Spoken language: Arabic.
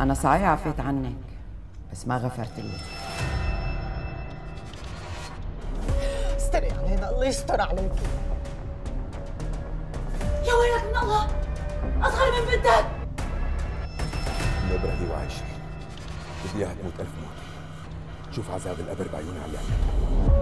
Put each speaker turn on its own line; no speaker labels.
أنا صحيح عفيت عنك. بس ما غفرت لك
استري علينا الله يستر عليك.
يا ويلك من الله أصغر من بنتك.
أم إبراهيم وعايشة بدي إياها تموت ألف موت شوف عذاب القبر بعيونها على عملته